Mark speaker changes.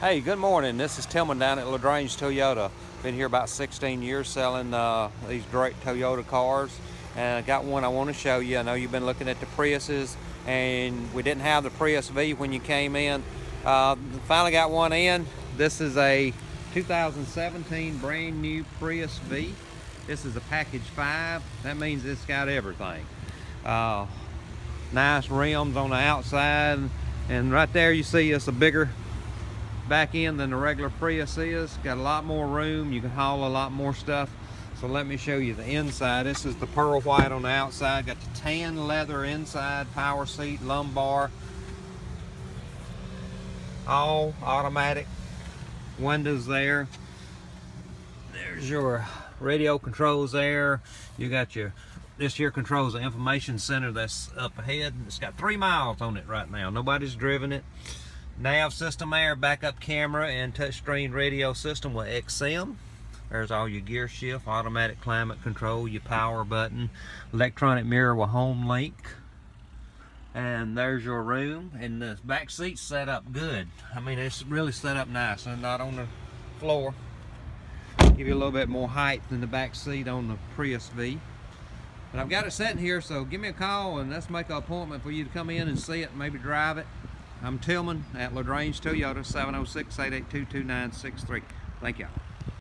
Speaker 1: Hey, good morning. This is Tilmon down at LaGrange Toyota. Been here about 16 years selling uh, these great Toyota cars. And I got one I want to show you. I know you've been looking at the Priuses and we didn't have the Prius V when you came in. Uh, finally got one in. This is a 2017 brand new Prius V. This is a package five. That means it's got everything. Uh, nice rims on the outside. And right there you see it's a bigger back end than the regular Prius is. Got a lot more room. You can haul a lot more stuff. So let me show you the inside. This is the pearl white on the outside. Got the tan leather inside, power seat, lumbar. All automatic. Windows there. There's your radio controls there. You got your, this here controls the information center that's up ahead. It's got three miles on it right now. Nobody's driven it. Nav system there, backup camera, and touchscreen radio system with XM. There's all your gear shift, automatic climate control, your power button, electronic mirror with HomeLink. And there's your room. And the back seat's set up good. I mean, it's really set up nice and not on the floor. Give you a little bit more height than the back seat on the Prius V. But I've got it sitting here, so give me a call and let's make an appointment for you to come in and see it, maybe drive it. I'm Tilmon at LaGrange Toyota, 706-882-2963. Thank you.